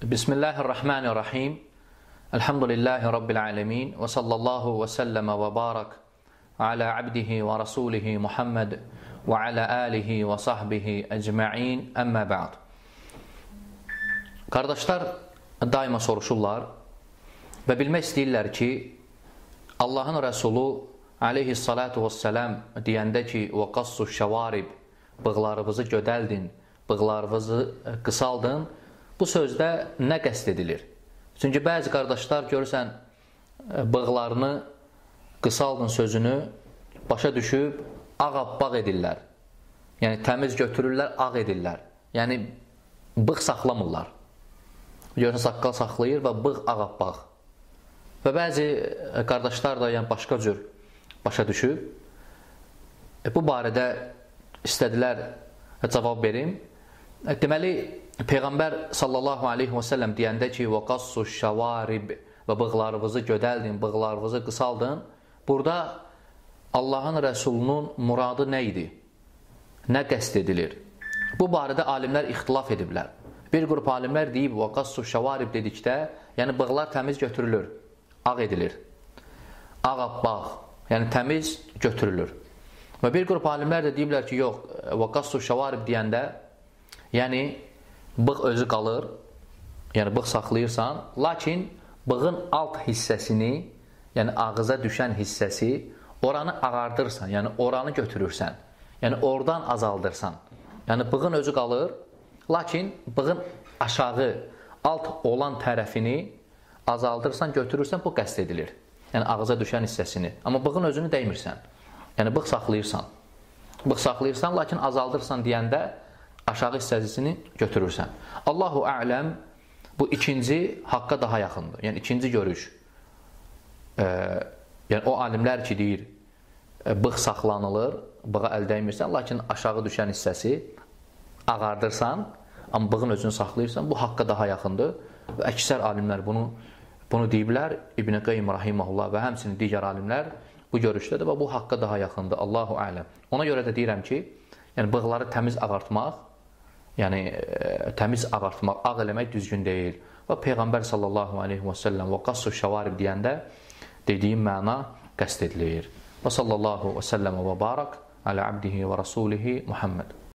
Bismillahirrahmanirrahim. Elhamdülillahi Rabbil alemin. Və sallallahu və səlləmə və barak alə abdihi və rasulihi Muhammed və alə alihi və sahbihi əcma'in. Əmmə bə'd. Qardaşlar daima soruşurlar və bilmək istəyirlər ki, Allahın Rəsulu aleyhissalatu vəssələm deyəndə ki, və qassu şəvarib, bığlarınızı gödəldin, bığlarınızı qısaldın, bu sözdə nə qəst edilir? Çünki bəzi qardaşlar görürsən, bığlarını qısaldın sözünü başa düşüb ağabbaq edirlər. Yəni təmiz götürürlər, ağ edirlər. Yəni bığ saxlamırlar. Görürsən, saqqal saxlayır və bığ ağabbaq. Və bəzi qardaşlar da yəni başqa cür başa düşüb. E, bu barədə istədilər cavab verim. Deməli, Peyğəmbər sallallahu aleyhi və səlləm deyəndə ki, və qassu şəvarib və bığlarınızı gödəldin, bığlarınızı qısaldın. Burada Allahın rəsulunun muradı nə idi? Nə qəst edilir? Bu barədə alimlər ixtilaf ediblər. Bir qrup alimlər deyib, və qassu şəvarib dedikdə, yəni bığlar təmiz götürülür, ağ edilir. Ağabbağ, yəni təmiz götürülür. Və bir qrup alimlər də deyiblər ki, yox, və qassu şəvarib deyəndə, yəni bığ özü qalır, yəni bığ saxlayırsan, lakin bığın alt hissəsini, yəni ağıza düşən hissəsi, oranı ağardırsan, yəni oranı götürürsən, yəni oradan azaldırsan. Yəni bığın özü qalır, lakin bığın aşağı, alt olan tərəfini azaldırsan, götürürsən, bu qəst edilir. Yəni ağıza düşən hissəsini. Amma bığın özünü dəymirsən. Yəni bığ saxlayırsan. Bığ saxlayırsan, lakin azaldırsan deyəndə aşağı hissəsini götürürsən. Allahu ələm bu ikinci haqqa daha yaxındır. Yəni ikinci görüş. E, yəni o alimlər ki deyir, e, bığ saxlanılır, bığa əl dəymirsən, lakin aşağı düşən hissəsi ağardırsan, amma bığın özünü saxlayırsan, bu haqqa daha yaxındır. Və əksər alimlər bunu bunu deyiblər. İbn Qayyim rahimehullah və həmçinin digər alimlər bu görüşdədir və bu haqqa daha yaxındır. Allahu ələm. Ona görə də deyirəm ki, yəni bığları təmiz ağartmaq yəni ə, təmiz ağartmaq, ağ eləmək düzgün deyil. Və Peyğəmbər sallallahu aleyhi və səlləm və qassu şəvarib deyəndə dediyim məna qəst edilir. Və sallallahu və səlləm və barak alə abdihi və rasulihi Muhammed.